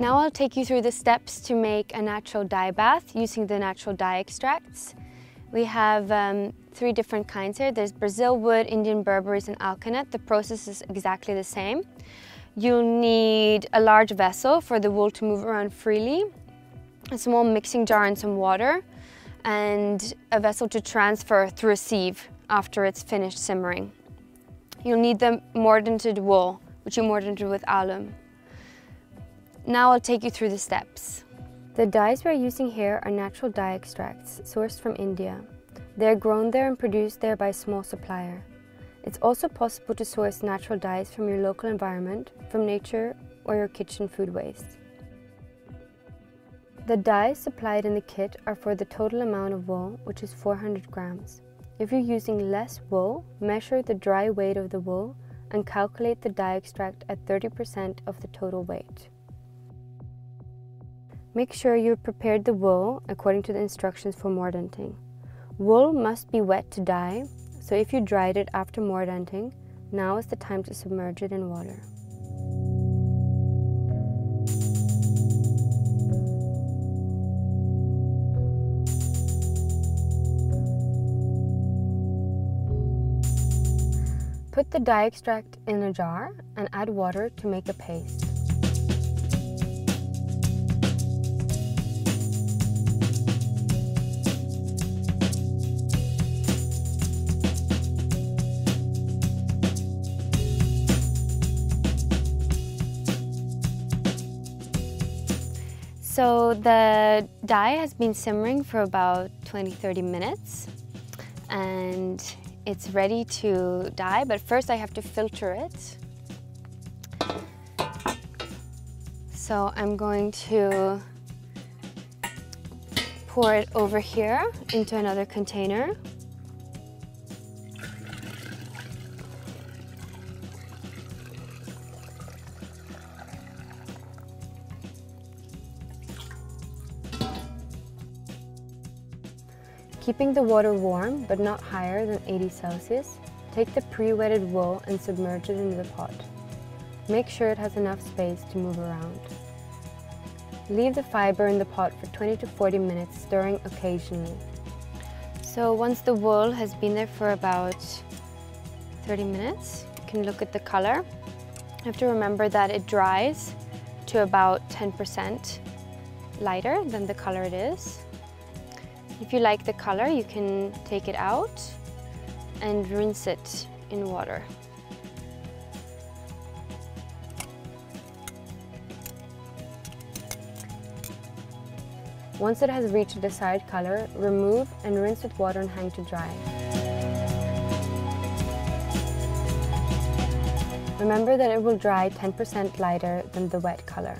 Now I'll take you through the steps to make a natural dye bath using the natural dye extracts. We have um, three different kinds here. There's Brazil wood, Indian berberis and alkanet. The process is exactly the same. You'll need a large vessel for the wool to move around freely, a small mixing jar and some water, and a vessel to transfer through a sieve after it's finished simmering. You'll need the mordanted wool, which you mordanted with alum. Now I'll take you through the steps. The dyes we are using here are natural dye extracts sourced from India. They are grown there and produced there by a small supplier. It's also possible to source natural dyes from your local environment, from nature or your kitchen food waste. The dyes supplied in the kit are for the total amount of wool, which is 400 grams. If you're using less wool, measure the dry weight of the wool and calculate the dye extract at 30% of the total weight. Make sure you've prepared the wool according to the instructions for mordanting. Wool must be wet to dye, so if you dried it after mordanting, now is the time to submerge it in water. Put the dye extract in a jar and add water to make a paste. So the dye has been simmering for about 20-30 minutes and it's ready to dye, but first I have to filter it. So I'm going to pour it over here into another container. Keeping the water warm, but not higher than 80 Celsius, take the pre-wetted wool and submerge it into the pot. Make sure it has enough space to move around. Leave the fiber in the pot for 20 to 40 minutes, stirring occasionally. So once the wool has been there for about 30 minutes, you can look at the color. You have to remember that it dries to about 10% lighter than the color it is. If you like the color, you can take it out and rinse it in water. Once it has reached the desired color, remove and rinse with water and hang to dry. Remember that it will dry 10% lighter than the wet color.